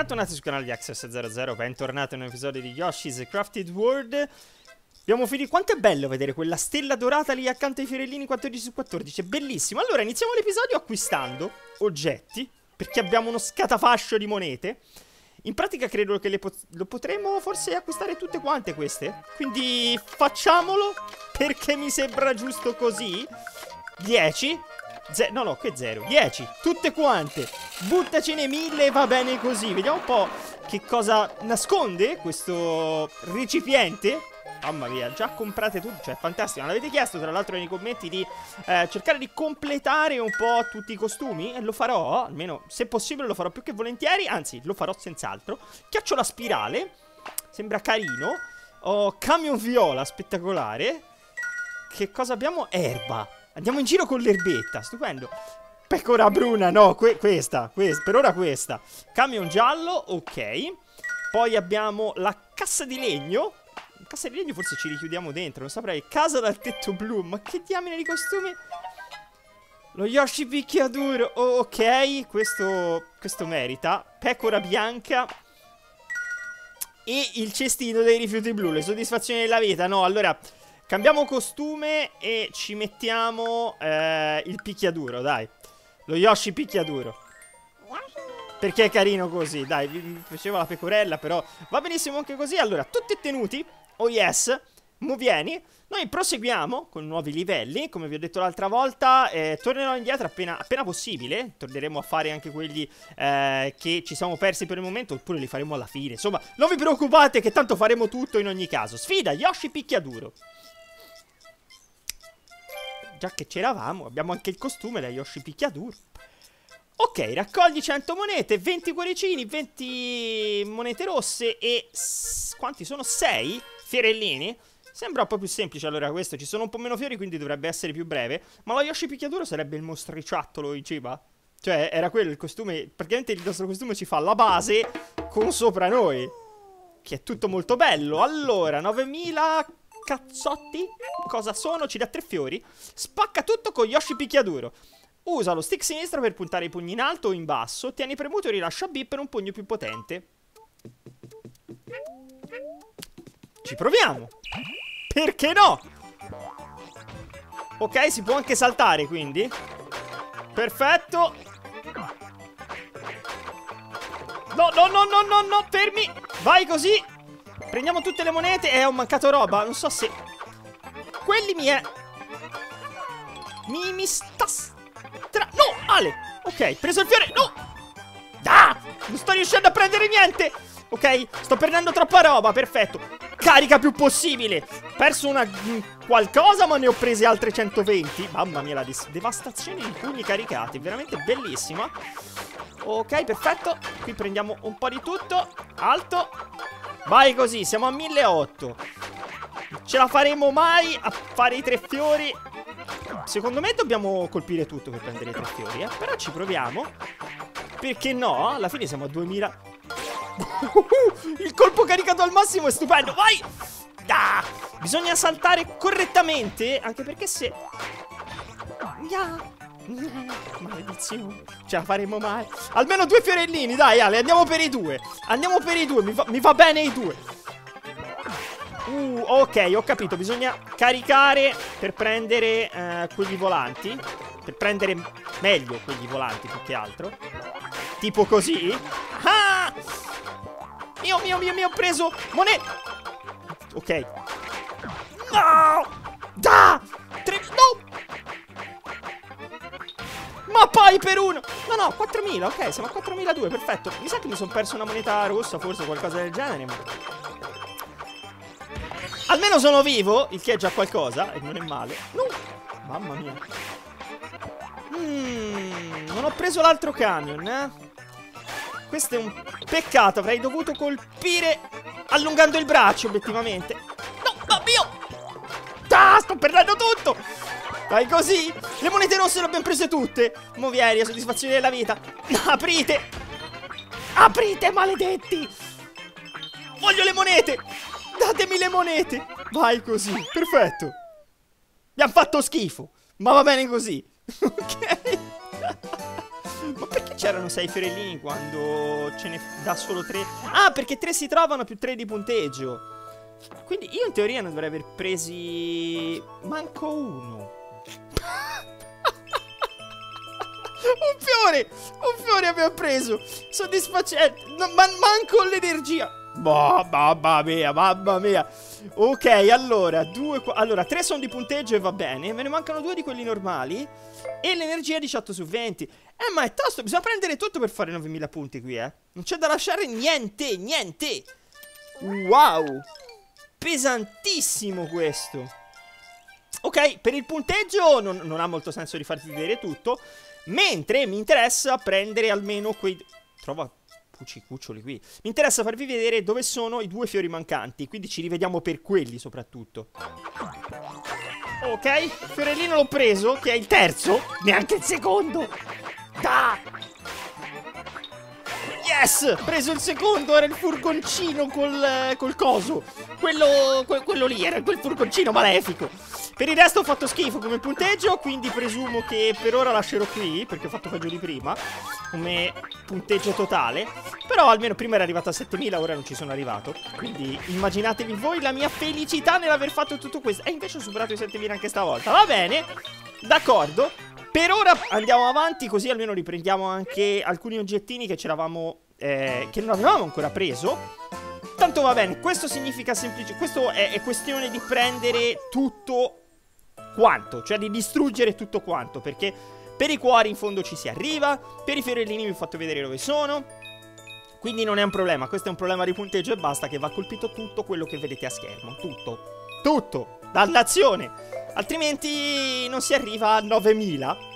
Bentornati sul canale di Access00, bentornati in un episodio di Yoshi's Crafted World Abbiamo finito, quanto è bello vedere quella stella dorata lì accanto ai fiorellini 14 su 14, è bellissimo Allora iniziamo l'episodio acquistando oggetti, perché abbiamo uno scatafascio di monete in pratica credo che po lo potremo forse acquistare tutte quante queste. Quindi facciamolo perché mi sembra giusto così. 10. No, no, che 0. 10. Tutte quante. Buttacene mille va bene così. Vediamo un po' che cosa nasconde questo recipiente. Mamma mia, già comprate tutte, cioè fantastico. Me l'avete chiesto tra l'altro nei commenti di eh, cercare di completare un po' tutti i costumi e lo farò, almeno se possibile lo farò più che volentieri, anzi lo farò senz'altro. Chiaccio la spirale, sembra carino. Ho camion viola, spettacolare. Che cosa abbiamo? Erba. Andiamo in giro con l'erbetta, stupendo. Pecora bruna, no, que questa, questa, per ora questa. Camion giallo, ok. Poi abbiamo la cassa di legno, Cassa di legno forse ci richiudiamo dentro, non saprei. Casa dal tetto blu, ma che diamine di costumi? Lo Yoshi picchiaduro, oh, ok, questo, questo merita. Pecora bianca. E il cestino dei rifiuti blu, le soddisfazioni della vita. No, allora, cambiamo costume e ci mettiamo eh, il picchiaduro, dai. Lo Yoshi picchiaduro. Perché è carino così, dai, mi piaceva la pecorella, però va benissimo anche così. Allora, tutti tenuti. Oh yes, Mu vieni. Noi proseguiamo con nuovi livelli, come vi ho detto l'altra volta, eh, tornerò indietro appena, appena, possibile, torneremo a fare anche quelli eh, che ci siamo persi per il momento, oppure li faremo alla fine, insomma, non vi preoccupate che tanto faremo tutto in ogni caso. Sfida, Yoshi picchiaduro. Già che c'eravamo, abbiamo anche il costume da Yoshi picchiaduro. Ok, raccogli 100 monete, 20 cuoricini, 20 monete rosse e... quanti sono? 6? Fiorellini? Sembra un po' più semplice allora questo, ci sono un po' meno fiori quindi dovrebbe essere più breve. Ma lo Yoshi picchiaduro sarebbe il mostriciattolo in ciba? Cioè, era quello il costume, praticamente il nostro costume ci fa la base con sopra noi. Che è tutto molto bello. Allora, 9000 cazzotti? Cosa sono? Ci dà tre fiori. Spacca tutto con Yoshi picchiaduro. Usa lo stick sinistro per puntare i pugni in alto o in basso. Tieni premuto e rilascia B per un pugno più potente. Ci proviamo. Perché no? Ok, si può anche saltare, quindi. Perfetto. No, no, no, no, no, no, fermi. Vai così. Prendiamo tutte le monete. Eh, ho mancato roba. Non so se... Quelli mi è... Mi, mi sta... Tra... No, Ale. Ok, preso il fiore. No. Ah, non sto riuscendo a prendere niente. Ok, sto perdendo troppa roba, perfetto carica più possibile. Perso una qualcosa, ma ne ho prese altre 120. Mamma mia, la devastazione di pugni caricati. Veramente bellissima. Ok, perfetto. Qui prendiamo un po' di tutto. Alto. Vai così, siamo a 1008. Ce la faremo mai a fare i tre fiori? Secondo me dobbiamo colpire tutto per prendere i tre fiori, eh. Però ci proviamo. Perché no? Alla fine siamo a 2000... Il colpo caricato al massimo è stupendo. Vai! Ah, bisogna saltare correttamente. Anche perché se... Yeah. Maledizione. Ce la faremo mai. Almeno due fiorellini, dai Ale, andiamo per i due. Andiamo per i due, mi va, mi va bene i due. Uh, ok, ho capito. Bisogna caricare per prendere uh, quelli volanti. Per prendere meglio quegli volanti, più che altro. Tipo così. Ah! Mio, mio, mio, mio, ho preso moneta. Ok. No! Da! Ma poi per uno! No, no, 4.000, ok, siamo a 4.002, perfetto. Mi sa che mi sono perso una moneta rossa, forse qualcosa del genere, ma... Almeno sono vivo, il che è già qualcosa, e non è male. No! Mamma mia. Mmm, non ho preso l'altro camion, eh? Questo è un peccato, avrei dovuto colpire allungando il braccio, obiettivamente. No, no, mio! Ah, sto perdendo tutto! Vai così! Le monete rosse le abbiamo prese tutte! Movieri, soddisfazione della vita! Aprite! Aprite, maledetti! Voglio le monete! Datemi le monete! Vai così, perfetto! Abbiamo fatto schifo! Ma va bene così! ok? Ma perché c'erano sei fiorellini quando ce ne dà solo tre? Ah, perché tre si trovano più tre di punteggio. Quindi io in teoria non dovrei aver presi... Manco uno. Un fiore! Un fiore abbiamo preso! Soddisfacente! No, man manco l'energia! Boh, mamma mia, mamma mia! Ok, allora, due, allora, tre sono di punteggio e va bene. Me ne mancano due di quelli normali. E l'energia è 18 su 20. Eh, ma è tosto, bisogna prendere tutto per fare 9000 punti qui, eh. Non c'è da lasciare niente, niente. Wow! Pesantissimo questo. Ok, per il punteggio non, non ha molto senso di farvi vedere tutto. Mentre mi interessa prendere almeno quei... Trova cuccioli qui. Mi interessa farvi vedere dove sono i due fiori mancanti, quindi ci rivediamo per quelli soprattutto. Ok, fiorellino l'ho preso, che è il terzo, neanche il secondo. Da! Yes! Preso il secondo, era il furgoncino col, col coso. Quello, que, quello lì, era quel furgoncino malefico. Per il resto ho fatto schifo come punteggio, quindi presumo che per ora lascerò qui, perché ho fatto peggio di prima, come punteggio totale. Però almeno prima era arrivato a 7000, ora non ci sono arrivato. Quindi immaginatevi voi la mia felicità nell'aver fatto tutto questo. E invece ho superato i 7000 anche stavolta. Va bene, d'accordo. Per ora andiamo avanti, così almeno riprendiamo anche alcuni oggettini che c'eravamo... Eh, che non avevamo ancora preso. Tanto va bene, questo significa semplicemente... Questo è, è questione di prendere tutto quanto, cioè di distruggere tutto quanto, perché per i cuori in fondo ci si arriva, per i fiorellini vi ho fatto vedere dove sono, quindi non è un problema, questo è un problema di punteggio e basta che va colpito tutto quello che vedete a schermo, tutto, tutto, dall'azione, altrimenti non si arriva a 9000.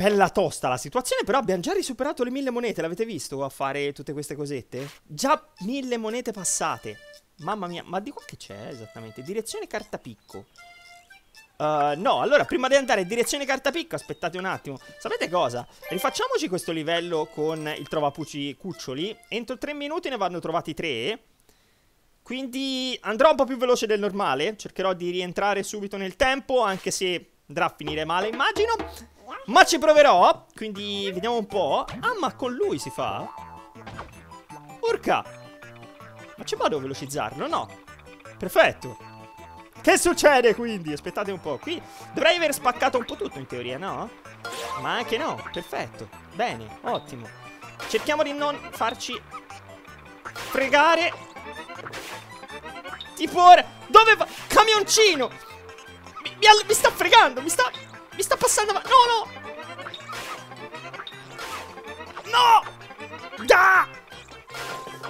Bella tosta la situazione, però abbiamo già risuperato le mille monete, l'avete visto a fare tutte queste cosette? Già mille monete passate. Mamma mia, ma di qua che c'è esattamente? Direzione cartapicco. Uh, no, allora, prima di andare in direzione cartapicco, aspettate un attimo. Sapete cosa? Rifacciamoci questo livello con il trovapuci cuccioli. Entro tre minuti ne vanno trovati tre. Quindi andrò un po' più veloce del normale. Cercherò di rientrare subito nel tempo, anche se andrà a finire male, immagino. Ma ci proverò. Quindi vediamo un po'. Ah, ma con lui si fa? Urca! Ma c'è modo di velocizzarlo? No. Perfetto. Che succede quindi? Aspettate un po'. Qui dovrei aver spaccato un po' tutto in teoria, no? Ma anche no. Perfetto. Bene, ottimo. Cerchiamo di non farci fregare. Tipo ora. Dove va? Camioncino! Mi, mi, mi sta fregando, mi sta... Mi sta passando. No, no! No! Da!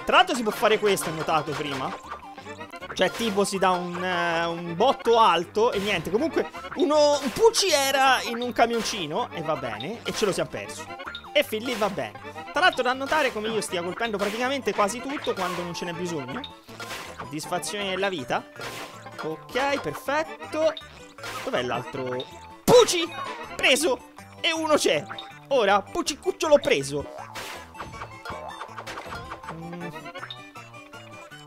Tra l'altro si può fare questo, ho notato prima. Cioè, tipo, si dà un, uh, un botto alto e niente. Comunque, uno, un Pucci era in un camioncino e va bene. E ce lo siamo perso. E fin lì va bene. Tra l'altro, da notare come io stia colpendo praticamente quasi tutto quando non ce n'è bisogno. Soddisfazione della vita. Ok, perfetto. Dov'è l'altro? Pucci! Preso! E uno c'è. Ora, Pucci Cucciolo preso.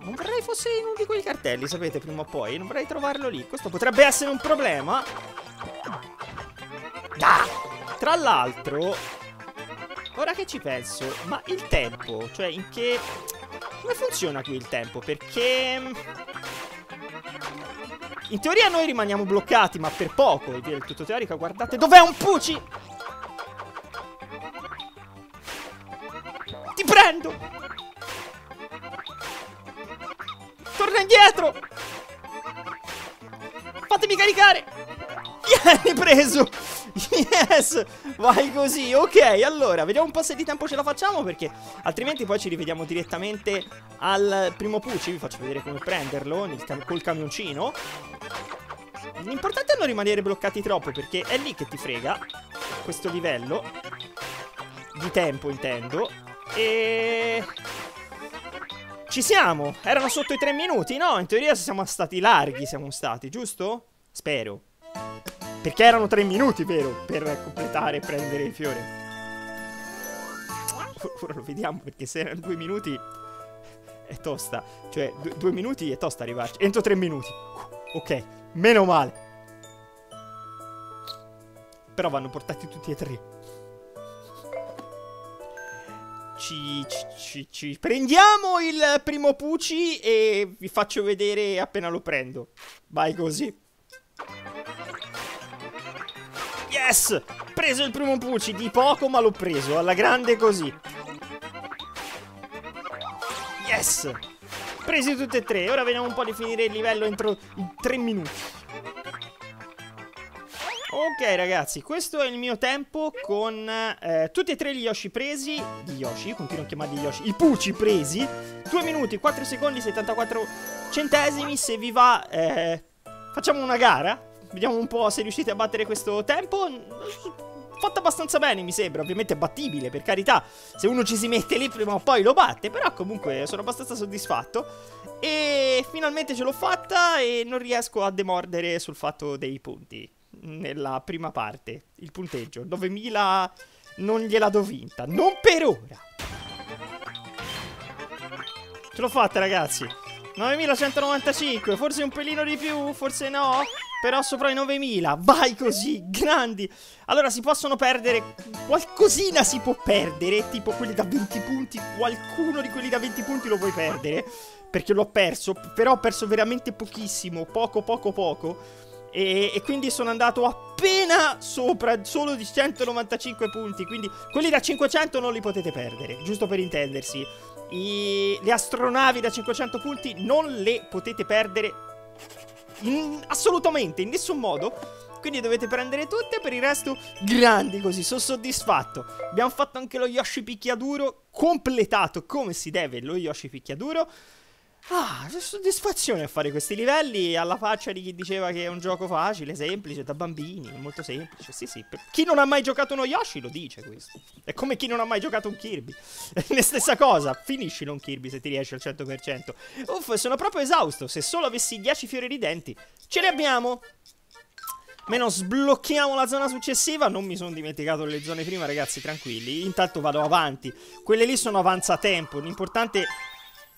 Non vorrei fosse in uno di quei cartelli, sapete, prima o poi. Non vorrei trovarlo lì. Questo potrebbe essere un problema. Ah! Tra l'altro, ora che ci penso, ma il tempo, cioè in che... Come funziona qui il tempo? Perché... In teoria noi rimaniamo bloccati, ma per poco. Il tutto teorico, guardate dov'è un Puci! Ti prendo! Torna indietro! Fatemi caricare! Yeah, preso! Yes! Vai così, ok, allora, vediamo un po' se di tempo ce la facciamo perché altrimenti poi ci rivediamo direttamente al primo Pucci, vi faccio vedere come prenderlo cam col camioncino. L'importante è non rimanere bloccati troppo perché è lì che ti frega questo livello di tempo intendo e ci siamo! Erano sotto i tre minuti, no? In teoria siamo stati larghi, siamo stati, giusto? Spero. Perché erano tre minuti, vero? Per completare e prendere il fiore. Ora lo vediamo, perché se erano due minuti... È tosta. Cioè, due minuti è tosta arrivarci. Entro tre minuti. Ok, meno male. Però vanno portati tutti e tre. ci, ci, ci, prendiamo il primo Pucci e vi faccio vedere appena lo prendo. Vai così. Yes! Preso il primo Pucci, di poco ma l'ho preso, alla grande così. Yes! Presi tutte e tre, ora vediamo un po' di finire il livello entro tre minuti. Ok ragazzi, questo è il mio tempo con eh, tutti e tre gli Yoshi presi Gli Yoshi, continuo a chiamarli Yoshi I Pucci presi 2 minuti, 4 secondi, 74 centesimi Se vi va, eh, facciamo una gara Vediamo un po' se riuscite a battere questo tempo Fatto abbastanza bene mi sembra Ovviamente battibile, per carità Se uno ci si mette lì prima o poi lo batte Però comunque sono abbastanza soddisfatto E finalmente ce l'ho fatta E non riesco a demordere sul fatto dei punti nella prima parte. Il punteggio. 9000 non gliela do vinta. Non per ora. Ce l'ho fatta, ragazzi. 9195. Forse un pelino di più, forse no. Però sopra i 9000. Vai così, grandi. Allora si possono perdere. Qualcosina si può perdere. Tipo quelli da 20 punti. Qualcuno di quelli da 20 punti lo puoi perdere. Perché l'ho perso. Però ho perso veramente pochissimo. Poco, poco, poco. E, e, quindi sono andato appena sopra, solo di 195 punti. Quindi quelli da 500 non li potete perdere, giusto per intendersi. I, le astronavi da 500 punti non le potete perdere in, assolutamente, in nessun modo. Quindi dovete prendere tutte, per il resto grandi così, sono soddisfatto. Abbiamo fatto anche lo Yoshi picchiaduro, completato come si deve lo Yoshi picchiaduro. Ah, soddisfazione a fare questi livelli alla faccia di chi diceva che è un gioco facile, semplice, da bambini, molto semplice. Sì, sì, chi non ha mai giocato uno Yoshi lo dice questo. È come chi non ha mai giocato un Kirby. È stessa cosa, finisci un Kirby se ti riesci al 100%. Uff, sono proprio esausto, se solo avessi 10 fiori di denti. Ce li abbiamo! Meno sblocchiamo la zona successiva. Non mi sono dimenticato le zone prima, ragazzi, tranquilli. Intanto vado avanti. Quelle lì sono avanzatempo. L'importante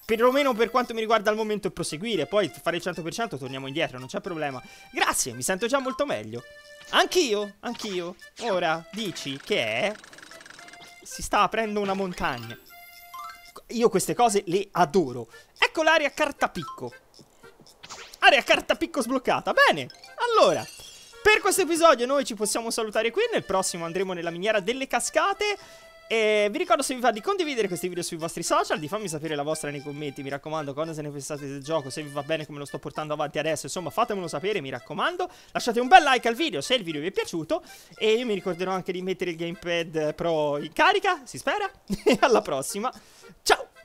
perlomeno per quanto mi riguarda al momento proseguire. Poi fare il 100% torniamo indietro, non c'è problema. Grazie, mi sento già molto meglio. Anch'io, anch'io. Ora dici che è... Si sta aprendo una montagna. Io queste cose le adoro. Ecco l'area cartapicco. Area cartapicco sbloccata. Bene, allora... Per questo episodio noi ci possiamo salutare qui, nel prossimo andremo nella miniera delle cascate e vi ricordo se vi va di condividere questi video sui vostri social, di farmi sapere la vostra nei commenti, mi raccomando, cosa se ne pensate del gioco, se vi va bene come lo sto portando avanti adesso, insomma fatemelo sapere, mi raccomando. Lasciate un bel like al video se il video vi è piaciuto e io mi ricorderò anche di mettere il gamepad pro in carica, si spera, e alla prossima, ciao!